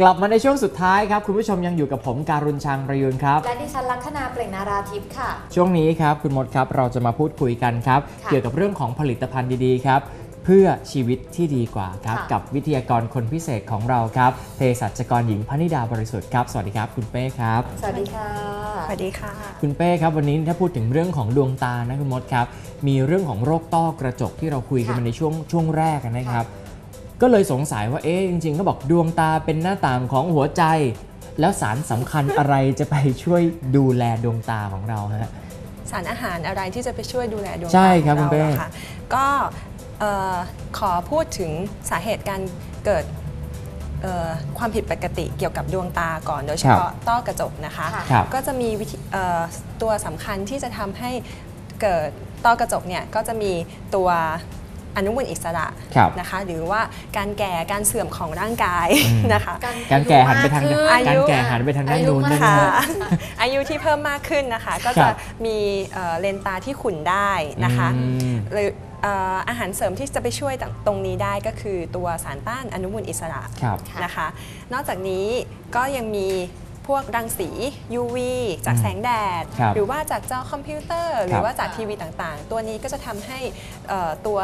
กลับมาในช่วงสุดท้ายครับ คุณผู้ชมยังอยู่กับผมการุณชังประยุนครับ และดิฉันลัคนาเปล่งนาราทิพย์ค่ะ ช่วงนี้ครับ คุณมดครับเราจะมาพูดคุยกันครับค่ะเกี่ยวกับเรื่องของผลิตภัณฑ์ดีๆครับ เพื่อชีวิตที่ดีกว่าครับค่ะกับวิทยากรคนพิเศษของเราครับเภสัชกรหญิงพนิดาบริสุทธิ์ครับ สวัสดีครับ คุณเป้ครับ สวัสดีค่ะ สวัสดีค่ะ คุณเป้ครับวันนี้ถ้าพูดถึงเรื่องของดวงตานะคุณมดครับ มีเรื่องของโรคต้อกระจกที่เราคุยกันค่ะมาในช่วงช่วงแรกนะครับ ก็เลยสงสัยว่าเอ๊ะจริงๆ ก็บอกดวงตาเป็นหน้าต่างของหัวใจ แล้วสารสำคัญอะไรจะไปช่วยดูแลดวงตาของเราฮะสารอาหารอะไรที่จะไปช่วยดูแลดวงใช่ตาครับของคุณเป้เราอะค่ะก็เอ่อขอพูดถึงสาเหตุการเกิดเอ่อความผิดปกติเกี่ยวกับดวงตาก่อนโดยเฉพาะต้อกระจกนะคะค่ะครับก็จะมีวิธีเอ่อตัวสำคัญที่จะทำให้เกิดต้อกระจกเนี่ยก็จะมีตัว อนุมูลอิสระครับนะคะ หรือว่าการแก่การเสื่อมของร่างกายอืม นะคะ การแก่หันไปทางอายุมากขึ้น การแก่หันไปทางด้านนู้นอายุด้วยมากนะค่ะ ฮะ อายุที่เพิ่มมากขึ้นนะคะ ก็ครัจะบ มีเอ่อเลนส์ตาที่ขุ่นได้นะคะ อืม หรือเอ่ออาหารเสริมที่จะไปช่วยตรงนี้ได้ก็คือตัวสารต้านอนุมูลอิสระครับค่ะนะคะ นอกจากนี้ก็ยังมี พวกรังสี UV จากอืมแสงแดด ครับหรือว่าจากจอคอมพิวเตอร์ หรืครัอบว่าจากทีวีต่างๆ ตัวนี้ก็จะทำให้เอ่อตัว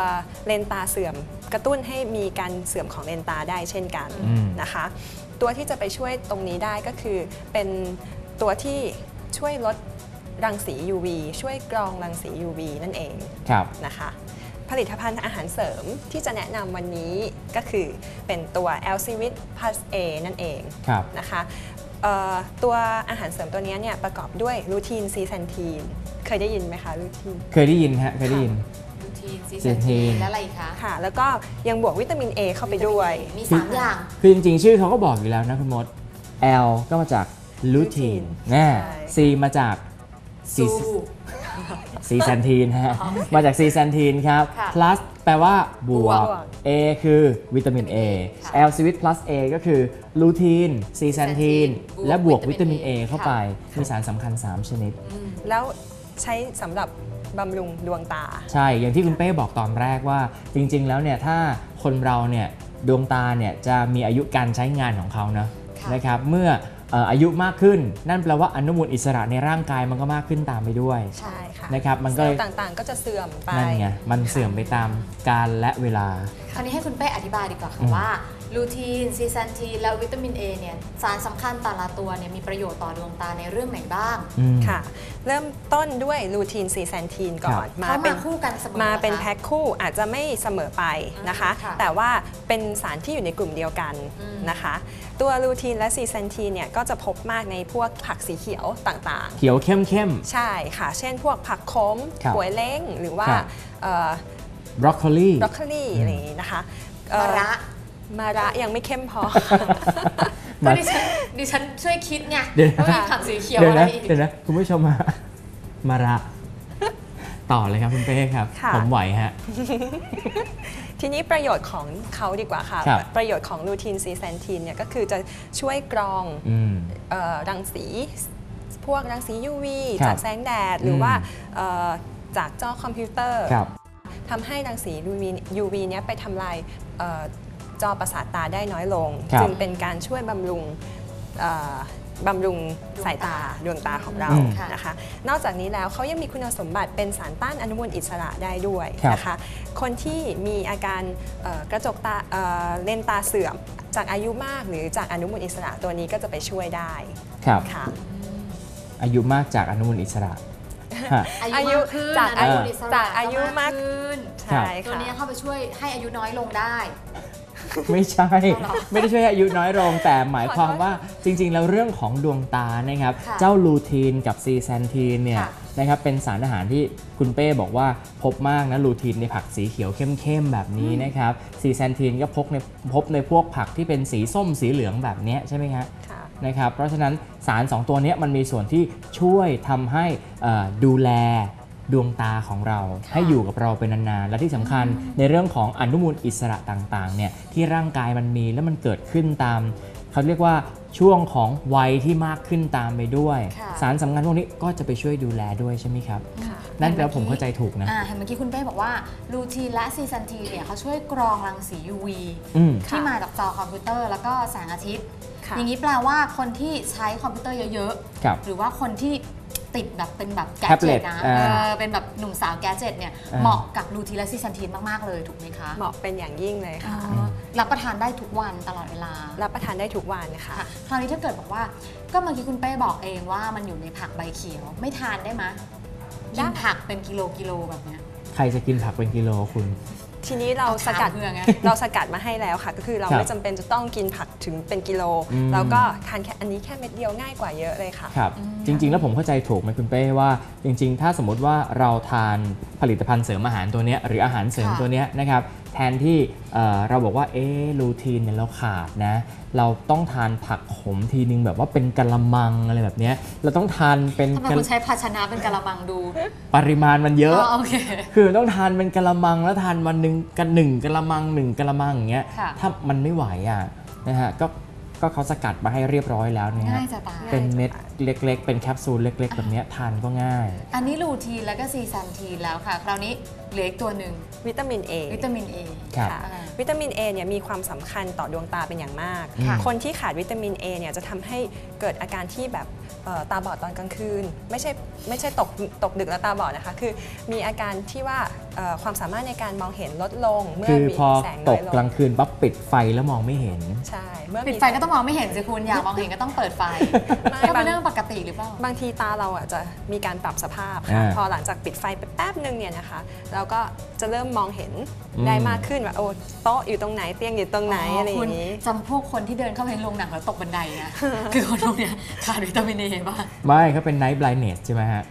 เลนส์ตาเสื่อม กระตุ้นให้มีการเสื่อมของเลนส์ตาได้เช่นกันอืม นะคะ ตัวที่จะไปช่วยตรงนี้ได้ก็คือเป็นตัวที่ช่วยลดรังสี UV ช่วยกรองรังสี UV นั่นเอง ครับ นะคะผลิตภัณฑ์อาหารเสริมที่จะแนะนำวันนี้ก็คือเป็นตัว l c v i t Plus A นั่นเองครับ นะคะเอ่อ ตัวอาหารเสริมตัวนี้เนี่ยประกอบด้วยลูทีนซีแซนทีนเคยได้ยินไหมคะลูทีนเคยได้ยินฮะเคยได้ยินรูทีนซีเซซันนทีทีนนและอะไรอีกคะค่ะ แล้วก็ยังบวกวิตามิน A เข้าไปด้วยมี3อย่างคือจริงๆ ชื่อเขาก็บอกอยู่แล้วนะคุณมด L ก็มาจาก lutein แน่ใช่ C มาจากซู ซีแซนทีนฮะมาจากซีแซนทีนครับ ค่ะ plus แปลว่าบวก บวก A คือวิตามิน A ค่ะ L c w i t plus A ก็คือลูทีนซีแซนทีนบวกและบวกวิวิตาตามิมินน A A เข้าไป มีสารสำคัญ 3 ชนิดอืมแล้วใช้สำหรับบำรุงดวงตา ใช่ อย่างที่คุณเป้บอกตอนแรกว่า จริง ๆ แล้วเนี่ยถ้าคนเราเนี่ยดวงตาเนี่ยจะมีอายุการใช้งานของเขานะค่ะ นะครับ เมื่อเอ่ออายุมากขึ้น นั่นแปลว่าอนุมูลอิสระในร่างกายมันก็มากขึ้นตามไปด้วยใช่ค่ะนะครับมันเซก็ลเลยล์ต่างๆ ก็จะเสื่อมไปนั่นไงมันเสื่อมไปตามกาลและเวลา คราวนี้ให้คุณเป้อธิบายดีกว่าอืมค่ะว่าลูทีนซีแซนทีนแล้ววิตามิน A เนี่ยสารสำคัญแต่ละตัวเนี่ยมีประโยชน์ต่อดวงตาในเรื่องไหนบ้างอืมค่ะ เริ่มต้นด้วยลูทีนซีแซนทีนก่อนเข้าเป็มานคู่กันเสมอมาเป็นหรอคะแพ็คคู่อาจจะไม่เสมอไปนะคะค่ะแต่ว่า เป็นสารที่อยู่ในกลุ่มเดียวกันอืมนะคะ ตัวลูทีนและซีแซนทีนเนี่ยก็จะพบมากในพวกผักสีเขียวต่างเขียวเข้มเข้มๆใช่ค่ะ เช่นพวกผักขมครับหวยเล้งหรือว่าครับบรอกบรอกโคลีโคลีอะไรอย่างนี้นะคะเอ่อมะระมาระยังไม่เข้มพอก็ดิฉันดิฉันช่วยคิดไงเดี๋ยวว่ามีผักสีเขียวเดี๋ยวอะไรนะอีกเดี๋ยวนะคุณผู้ชมมามาระต่อเลยครับคุณเป้ครับค่ะผมไหวฮะ ทีนี้ประโยชน์ของเขาดีกว่าค่ะ ครับประโยชน์ของลูทีนซีแซนทีนเนี่ยก็คือจะช่วยกรองอืมเอ่อรังสีพวกรังสี UV ครับจากแสงแดด หรืออม ว่าเอ่อจากจอคอมพิวเตอร์ ครับ ทำให้รังสี UV UV เนี้ยไปทำลายเอ่อจอประสาทตาได้น้อยลง ครับจึงเป็นการช่วยบำรุงเอ่อ บำรุงสายตาดวงตาของเราอืมนะคะ นอกจากนี้แล้วเขายังมีคุณสมบัติเป็นสารต้านอนุมูลอิสระได้ด้วยครับนะคะ คนที่มีอาการเอ่อกระจกตาเอ่อเลนส์ตาเสื่อมจากอายุมากหรือจากอนุมูลอิสระตัวนี้ก็จะไปช่วยได้ครับค่ะอายุมากจากอนุมูลอิสระฮะอายุมากขึ้นจากอายุนุมูลอิสระจากอายุมากขึ้นครับใช่ตัวค่ะนี้เข้าไปช่วยให้อายุน้อยลงได้ ไม่ใช่เอาเหรอไม่ได้ช่วยให้อายุน้อยลงแต่หมายความขอโทษว่าจริง ๆ แล้วเรื่องของดวงตานะครับค่ะเจ้าลูทีนกับซีแซนทีนเนี่ยค่ะนะครับเป็นสารอาหารที่คุณเป้บอกว่าพบมากนะลูทีนในผักสีเขียวเข้มๆแบบนี้นะครับซีแซนทีนก็พบในพบในพวกผักที่เป็นสีส้มสีเหลืองแบบเนี้ยใช่ไหมครับค่ะนะครับเพราะฉะนั้นสาร 2 ตัวเนี้ยมันมีส่วนที่ช่วยทำให้เอ่อดูแล ดวงตาของเราค่ะให้อยู่กับเราเป็นนานๆ และที่สำคัญในเรื่องของอนุมูลอิสระต่างๆเนี่ยที่ร่างกายมันมีแล้วมันเกิดขึ้นตามเขาเรียกว่าช่วงของวัยที่มากขึ้นตามไปด้วยค่ะสารสำคัญพวกนี้ก็จะไปช่วยดูแลด้วยใช่ไหมครับค่ะนั่นแปลว่าผมเข้าใจถูกนะอ่าเห็นเมื่อกี้คุณเป้บอกว่าลูทีนและซีแซนทีนเนี่ยเขาช่วยกรองรังสี UV อืมที่มาจากจอคอมพิวเตอร์แล้วก็แสงอาทิตย์ค่ะอย่างนี้แปลว่าคนที่ใช้คอมพิวเตอร์เยอะครับๆหรือว่าคนที่ ติดแบบเป็นแบบ gadget แท็บเล็ตนะอ่า เออเป็นแบบหนุ่มสาว gadget เนี่ยอ่าเหมาะกับลูทีนและซีแซนทีนมาก ๆ เลยถูกไหมคะเหมาะเป็นอย่างยิ่งเลยค่ะอ๋อรับประทานได้ทุกวันตลอดเวลา รับประทานได้ทุกวันค่ะ ค่ะคราวนี้ถ้าเกิดบอกว่าก็เมื่อกี้คุณเป้บอกเองว่ามันอยู่ในผักใบเขียว ไม่ทานได้ไหมยได้ กินผักเป็นกิโลกิโลแบบเนี้ย ใครจะกินผักเป็นกิโลคุณ ทีนี้เราสกัดถามเพื่อไงเราสกัดมาให้แล้วค่ะ ก็คือเราครับไม่จำเป็นจะต้องกินผักถึงเป็นกิโลอืมแล้วก็ทานแค่อันนี้แค่เม็ดเดียวง่ายกว่าเยอะเลยค่ะครับอืมจริง ๆ แล้วผมเข้าใจถูกไหมคุณเป้ว่า จริง ๆ ถ้าสมมติว่าเราทานผลิตภัณฑ์เสริมอาหารตัวเนี้ยหรืออาหารเสริมค่ะตัวเนี้ยนะครับ แทนที่เอ่อเราบอกว่าเอ๊ะรูทีนเนี่ยเราขาดนะ เราต้องทานผักขมทีนึงแบบว่าเป็นกะละมังอะไรแบบเนี้ยเราต้องทานเป็นทำไมกะคุณใช้ภาชนะเป็นกะละมังดู ปริมาณมันเยอะอ๋อโอเคคือต้องทานเป็นกะละมังแล้วทานวันหนึ่งกันหนึ่งกะละมังหนึ่งกะละมังอย่างเงี้ยค่ะถ้ามันไม่ไหวอะนะฮะก็ก็เขาสกัดมาให้เรียบร้อยแล้วนะฮะง่ายจะตายเป็นเม็ดเล็ก ๆ เป็นแคปซูลเล็ก ๆ แบบเนี้ยทานก็ง่าย อันนี้ลูทีนแล้วก็ซีแซนทีนแล้วค่ะ คราวนี้เหลืออีกตัวหนึ่งวิตามิน A วิตามิน A ครับ ค่ะอ่าวิตามิน A เนี่ยมีความสำคัญต่อดวงตาเป็นอย่างมาก ค่ะ คนที่ขาดวิตามิน A เนี่ยจะทำให้เกิดอาการที่แบบเอ่อตาบอดตอนกลางคืน ไม่ใช่ไม่ใช่ตกตกดึกแล้วตาบอดนะคะ คือมีอาการที่ว่าเอ่อความสามารถในการมองเห็นลดลง เมื่คือมีพอแสงตน้อกยลกลางงคืนปั๊บปิดไฟแล้วมองไม่เห็น ใช่เมื่อปิดมีไฟก็ต้องมองไม่เห็นสิคุณอยากมองเห็นก็ต้องเปิดไฟ ไม่ก็เป็บานง เรื่องปกติหรือเปล่า บางทีตาเราอะจะมีการปรับสภาพค่ะอ่าพอหลังจากปิดไฟไปแป๊บนึงเนี่ยนะคะเราก็จะเริ่มมองเห็นอืม ได้มากขึ้นว่าโอ้โต๊ะอยู่ตรงไหนเตียงอยู่ตรงไหนอะไรอคุณย่างนี้ จำพวกคนที่เดินเข้าไปในโรงหนังแล้วตกบันไดนะ คือคนพวกเนี้ยขาดวิตามินเอบ้างไม่เขาเป็น night blindness ใช่ไหมฮะ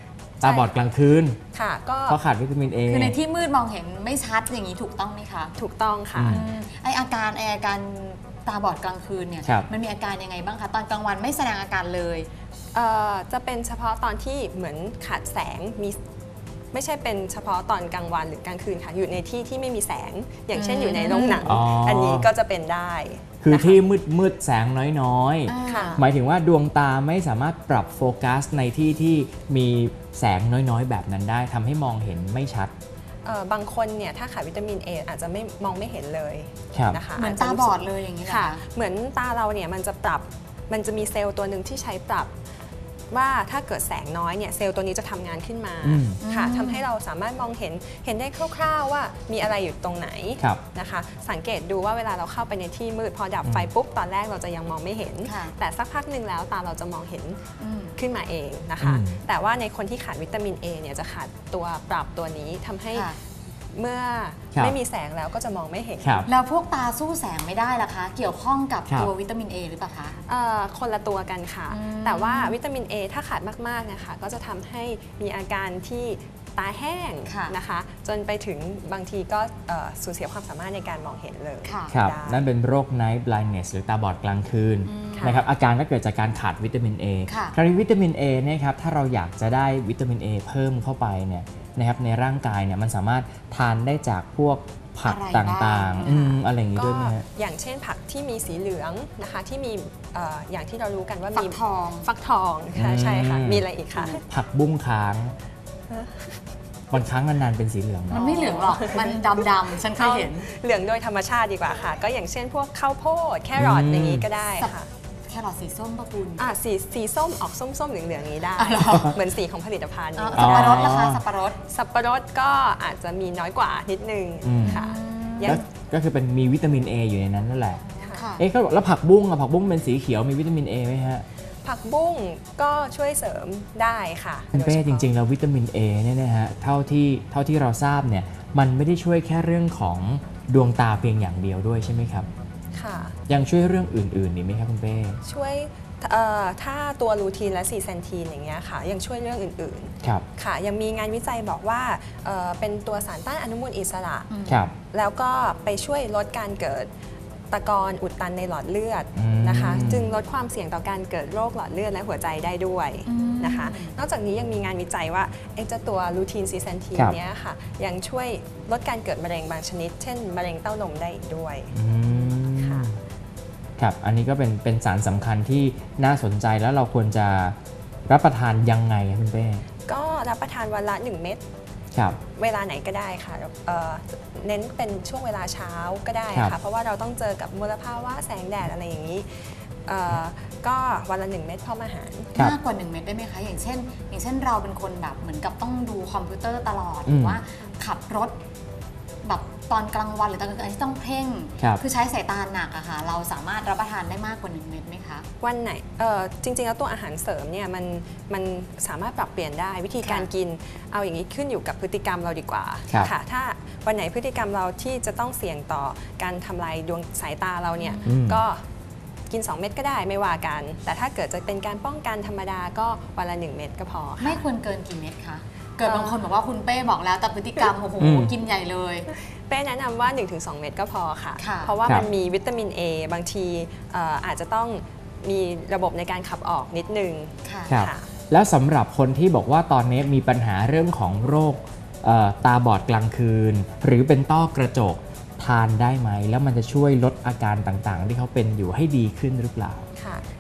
ตาบอดกลางคืน ค่ะก็เพราะขาดวิตามิน A คือในที่มืดมองเห็นไม่ชัดอย่างนี้ถูกต้องไหมคะถูกต้องค่ะอืมอืม ไออาการไออาการตาบอดกลางคืนเนี่ยครับ มันมีอาการยังไงบ้างคะ ตอนกลางวันไม่แสดงอาการเลย เอ่อจะเป็นเฉพาะตอนที่เหมือนขาดแสงมีไม่ใช่เป็นเฉพาะตอนกลางวันหรือกลางคืนค่ะอยู่ในที่ที่ไม่มีแสง อย่างเช่นอืมอยู่ในโรงหนังอ๋ออั อันนี้ก็จะเป็นได้คือนะคะที่มืดมืดๆแสงน้อยอ่าค่ะๆหมายถึงว่าดวงตาไม่สามารถปรับโฟกัสในที่ที่มีแสงน้อยๆ แบบนั้นได้ทำให้มองเห็นไม่ชัด เอ่อบางคนเนี่ยถ้าขาดวิตามิน A อาจจะไม่มองไม่เห็นเลยครับ นะคะเหมือนจจะตารู้บสึกอดเลยอย่างนี้เหรอค่ะ คะเหมือนตาเราเนี่ยมันจะปรับมันจะมีเซลล์ตัวหนึ่งที่ใช้ปรับ ว่าถ้าเกิดแสงน้อยเนี่ยเซลล์ตัวนี้จะทำงานขึ้นมาอืมค่ะอืมทำให้เราสามารถมองเห็นเห็นได้คร่าวๆว่ามีอะไรอยู่ตรงไหนครับนะคะ สังเกตดูว่าเวลาเราเข้าไปในที่มืดพอดับไฟปุ๊บตอนแรกเราจะยังมองไม่เห็นค่ะแต่สักพักหนึ่งแล้วตาเราจะมองเห็นอืมขึ้นมาเองนะคะอืมแต่ว่าในคนที่ขาดวิตามิน A เนี่ยจะขาดตัวปรับตัวนี้ทำให้ค่ะ เมื่อครับไม่มีแสงแล้วก็จะมองไม่เห็นครับ แล้วพวกตาสู้แสงไม่ได้ล่ะคะ เกี่ยวข้องกับครับ ตัววิตามิน A หรือเปล่าคะ เอ่อคนละตัวกันค่ะ อืม แต่ว่าวิตามิน A ถ้าขาดมากๆนะคะก็จะทำให้มีอาการที่ตาแห้งค่ะนะคะ จนไปถึงบางทีก็เอ่อสูญเสียความสามารถในการมองเห็นเลยค่ะ ครับ ได้ นั่นเป็นโรค night blindness หรือตาบอดกลางคืนอืมนะครับอาการก็เกิดจากการขาดวิตามิน A ค่ะ คราวนี้วิตามิน A เนะครับถ้าเราอยากจะได้วิตามิน A เพิ่มเข้าไปเนี่ย นะครับในร่างกายเนี่ยมันสามารถทานได้จากพวกผักอะไรตบ้า่างงๆอืมอะไรอย่างนี้ก็ด้วยไหมฮะ อย่างเช่นผักที่มีสีเหลืองนะคะ ที่มีเอ่ออย่างที่เรารู้กันว่าฟัมีกทอง ฟักทองค่ะอืม ใช่ค่ะ มีอะไรอีกคะผักบุ้งค้างวันค้างนานๆเป็นสีเหลืองมันะนไม่เหลืองหรอก มันดำๆฉันเคยเห็นเหลืองโดยธรรมชาติดีกว่าค่ะ ก็อย่างเช่นพวกข้าวโพดแครอทอืมอย่างนี้ก็ได้สับค่ะ แครอทสีส้มปะคุณอะสีสีส้มออกส้มๆเหลืองๆอย่างนี้ได้อ๋อเหรอเหมือนสีของผลิตภัณฑ์อ๋ออย่างสับนี้ปะรดล่ะคะสับปะรดสับปะรดก็อาจจะมีน้อยกว่านิดนึงอืม ค่ะอืมยัก็งก็คือเป็นมีวิตามิน A อยู่ในนั้นนั่นแหละ ค่ะ เอ๊ะเขาบอกแล้วผักบุ้งอะผักบุ้งเป็นสีเขียวมีวิตามิน A ไหมฮะผักบุ้งก็ช่วยเสริมได้ค่ะคุณเป้จริง ๆ แล้ววิตามิน A เนี่ยนะฮะเท่าที่เท่าที่เราทราบเนี่ยมันไม่ได้ช่วยแค่เรื่องของดวงตาเพียงอย่างเดียวด้วยใช่ไหมครับๆ ค่ะ ยังช่วยเรื่องอื่นๆนี่ไหมครับคุณเป้ช่วยเอ่อถ้าตัวลูทีนและซีเซนทีนอย่างเงี้ยค่ะ ยังช่วยเรื่องอื่นครับๆค่ะ ยังมีงานวิจัยบอกว่าเอ่อเป็นตัวสารต้านอนุมูลอิสระอืมครับแล้วก็ไปช่วยลดการเกิดตะกอนอุดตันในหลอดเลือดอืมนะคะ จึงลดความเสี่ยงต่อการเกิดโรคหลอดเลือดและหัวใจได้ด้วยอืมนะคะ นอกจากนี้ยังมีงานวิจัยว่าไอ้เจ้าตัวลูทีนซีเซนทีนครับเนี้ยค่ะ ยังช่วยลดการเกิดมะเร็งบางชนิด เช่น มะเร็งเต้านมได้อีกด้วยอืม ค่ะครับอันนี้ก็เป็นเป็นสารสำคัญที่น่าสนใจแล้วเราควรจะรับประทานยังไงครับคุณเป้ก็รับประทานวันละ 1 เม็ดครับเวลาไหนก็ได้ค่ะเอ่อเน้นเป็นช่วงเวลาเช้าก็ได้ครัค่ะบเพราะว่าเราต้องเจอกับมลภาวะแสงแดดอะไรอย่างนี้เอ่อก็วันละ1เม็ดพร้อมอาหาร ครับ มากกว่า 1 เม็ดได้ไหมคะ อย่างเช่น อย่างเช่นเราเป็นคนแบบเหมือนกับต้องดูคอมพิวเตอร์ตลอดอืมหรือว่าขับรถแบบ ตอนกลางวันหรือตอนกลางคืนที่ต้องเพ่งครับอใช้สายตาหนักอะค่ะ เราสามารถรับประทานได้มากกว่า1เม็ดไหมคะ วันไหนเอ่อจริง ๆ แล้วตัวอาหารเสริมเนี่ยมันมันสามารถปรับเปลี่ยนได้วิธีการค่ะกิน เอาอย่างนี้ขึ้นอยู่กับพฤติกรรมเราดีกว่าครับค่ะ ถ้าวันไหนพฤติกรรมเราที่จะต้องเสี่ยงต่อการทำลายดวงสายตาเราเนี่ยอืม ก็กิน 2 เม็ดก็ได้ไม่ว่ากัน แต่ถ้าเกิดจะเป็นการป้องกันธรรมดาก็วันละ 1 เม็ดก็พอค่ะ ไม่ควรเกินกี่เม็ดคะ เกิดบางคนบอกว่าคุณเป้บอกแล้วแต่พฤติกรรมโอ้โหอืมกินใหญ่เลย เป้แนะนำว่า 1-2 เม็ดก็พอค่ะ ค่ะ เพราะว่าครับมันมีวิตามิน A บางทีเอ่ออาจจะต้องมีระบบในการขับออกนิดนึง ค่ะ ครับค่ะ แล้วสำหรับคนที่บอกว่าตอนนี้มีปัญหาเรื่องของโรคเอ่อตาบอดกลางคืน หรือเป็นต้อกระจกทานได้ไหม แล้วมันจะช่วยลดอาการต่างๆ ที่เขาเป็นอยู่ให้ดีขึ้นหรือเปล่าค่ะ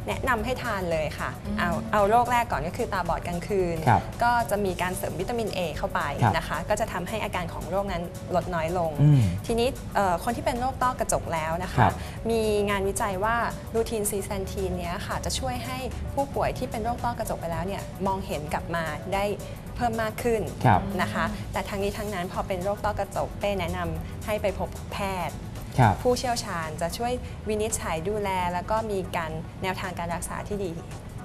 แนะนำให้ทานเลยค่ะอืมเอาเอาโรคแรกก่อนก็คือตาบอดกลางคืน ครับก็จะมีการเสริมวิตามิน A เข้าไปครับนะคะ ก็จะทำให้อาการของโรคนั้นลดน้อยลง อืมทีนี้เอ่อคนที่เป็นโรคต้อกระจกแล้วนะครัคะ บ มีงานวิจัยว่ารูทีนซีแซนทีนเนี้ยค่ะ จะช่วยให้ผู้ป่วยที่เป็นโรคต้อกระจกไปแล้วเนี่ยมองเห็นกลับมาได้เพิ่มมากขึ้นครับ นะคะ แต่ทั้งนี้ทั้งนั้นพอเป็นโรคต้อกระจกเป้แนะนำให้ไปพบแพทย์ครับ ผู้เชี่ยวชาญจะช่วยวินิจฉัยดูแล แล้วก็มีการแนวทางการรักษาที่ดี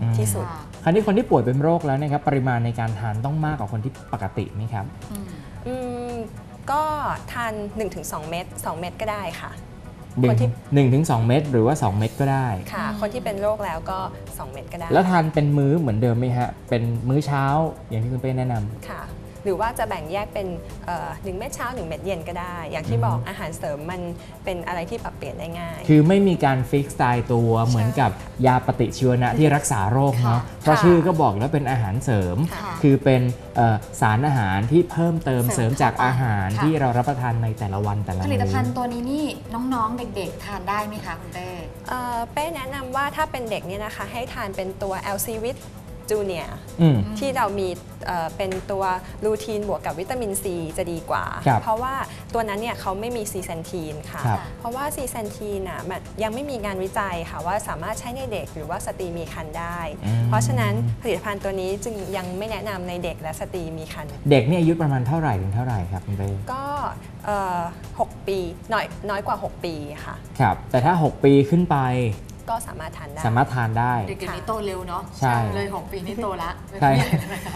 อืมที่สุดค่ะคราวนี้คนที่ป่วยเป็นโรคแล้วนะครับปริมาณในการทานต้องมากกว่าคนที่ปกติไหมครับอืมอืมก็ทาน 1-2 เม็ด2เม็ดก็ได้ค่ะหนึ่คงนที่หนึ่งถึงสองเม็ดหรือว่า 2 เม็ดก็ได้ค่ะอืมคนที่เป็นโรคแล้วก็ 2 เม็ดก็ได้ แล้วทานเป็นมื้อเหมือนเดิมไหมฮะ เป็นมื้อเช้าอย่างที่คุณเป้แนะนำค่ะ หรือว่าจะแบ่งแยกเป็นเอ่อหนึ่งเม็ดเช้า1เม็ดเย็นก็ได้ อย่างที่บอกอาหารเสริมมันเป็นอะไรที่ปรับเปลี่ยนได้ง่าย คือไม่มีการฟิกซ์ตายตัวเหมือนกับยาปฏิชีวนะที่รักษาโรคเนาะค่ะเพราะชื่อก็บอกแล้วเป็นอาหารเสริมค่ะคือเป็นเอ่อสารอาหารที่เพิ่มเติมเสเสริริมมจากเข้าไปอาหารค่ะที่เรารับประทานในแต่ละวันแต่ละมื้อผลิตภัณมื้ฑ์อตัวนี้นี่น้องๆ เด็กๆ ทานได้ไหมคะคุณเป้เอ่อเป้แนะนำว่าถ้าเป็นเด็กเนี่ยนะคะให้ทานเป็นตัว LZ Vit Junior อืมที่เรามีเอ่อเป็นตัวลูทีนบวกกับวิตามินซีจะดีกว่าครับเพราะว่าตัวนั้นเนี่ยเขาไม่มีซีแซนทีนค่ะครับเพราะว่าซีแซนทีนน่ะมันยังไม่มีงานวิจัยค่ะว่าสามารถใช้ในเด็กหรือว่าสตรีมีครรภ์ได้อืมเพราะฉะนั้นผลิตภัณฑ์ตัวนี้จึงยังไม่แนะนำในเด็กและสตรีมีครรภ์เด็กนี่อายุประมาณเท่าไหร่ถึงเท่าไหร่ครับคุณเป้ก็เอ่อ6ปีน้อยน้อยกว่า 6 ปีค่ะครับแต่ถ้า 6 ปีขึ้นไป ก็สามารถทานได้ สามารถทานได้ เด็กเดี๋ยวนี้โตเร็วเนาะใช่ เลย6ปีนี่โตละใช่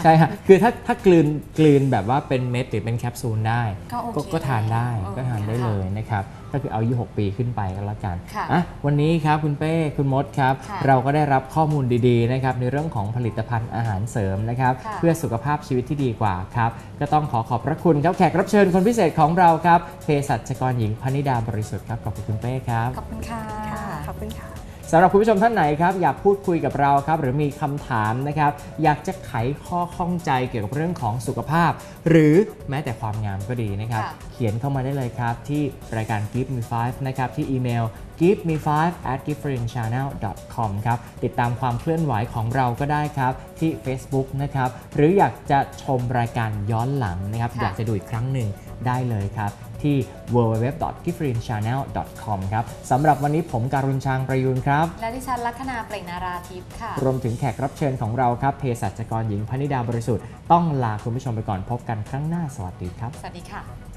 ใช่ฮะคือถ้าถ้ากลืนกลืนแบบว่าเป็นเม็ดหรือเป็นแคปซูลได้ ก็โอเคก็ทานได้เออก็ทานได้ค่ะเลยนะครับก็คือเอาอายุ6ปีขึ้นไปก็แล้วกันค่ะอะวันนี้ครับคุณเป้คุณมดครับค่ะเราก็ได้รับข้อมูลดีๆนะครับในเรื่องของผลิตภัณฑ์อาหารเสริมนะครับค่ะเพื่อสุขภาพชีวิตที่ดีกว่าครับก็ต้องขอขอบพระคุณครับแขกรับเชิญคนพิเศษของเราครับเภสัชกรหญิงพนิดาบริสุทธิ์ครับขอบคุณคุณเป้ครับ ขอบคุณค่ะค่ะขอบคุณค่ะ สำหรับคุณผู้ชมท่านไหนครับอยากพูดคุยกับเราครับหรือมีคำถามนะครับอยากจะไขข้อข้องใจเกี่ยวกับเรื่องของสุขภาพ หรือแม้แต่ความงามก็ดีนะครับค่ะเขียนเข้ามาได้เลยครับ ที่รายการ Give Me 5นะครับที่อีเมล give me 5 at giftfriendchannel com ครับ ติดตามความเคลื่อนไหวของเราก็ได้ครับ ที่ Facebook นะครับ หรืออยากจะชมรายการย้อนหลังนะครับค่ะอยากจะดูอีกครั้งหนึ่ง ได้เลยครับที่ www.giftfriendchannel.com ครับสำหรับวันนี้ผมการุณชางประยูนครับ และดิฉันลัคนาเปล่งนาราทิพย์ค่ะ รวมถึงแขกรับเชิญของเราครับเภสัชกรหญิงพนิดาบริสุทธิ์ ต้องลาคุณผู้ชมไปก่อนพบกันครั้งหน้าสวัสดีครับ สวัสดีค่ะ